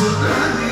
so